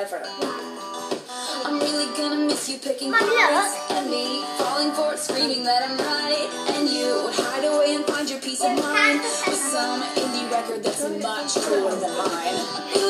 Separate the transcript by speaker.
Speaker 1: ever. I'm really gonna miss you picking fights and me, falling for it, screaming that I'm right, and you would hide away and find your peace of mind with some indie record that's much cooler than mine.